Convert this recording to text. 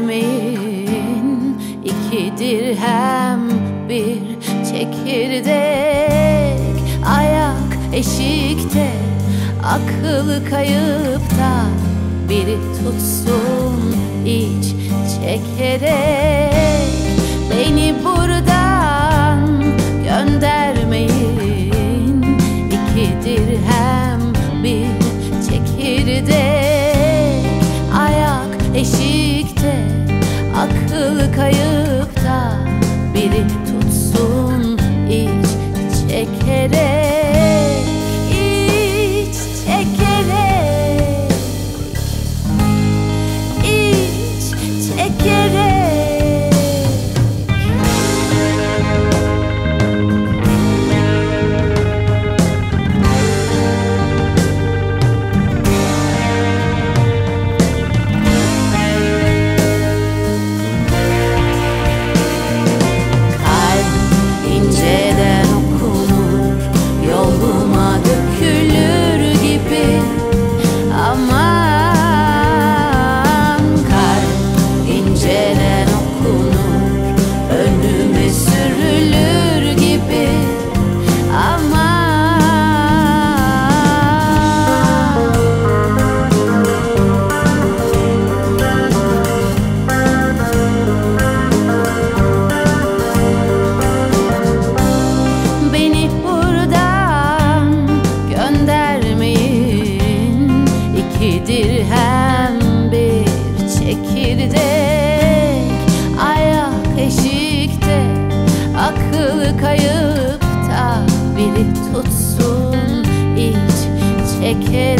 mermin iki dirhem bir çekirdek. Ayak eşikte akıl kayıpta. Biri tutsun iç çekerek. Beni buradan göndermeyin. İki dirhem bir çekirdek. Akıl kayıpta dirhem bir çekirdek Ayak eşikte akıl kayıpta Biri tutsun iç çekerek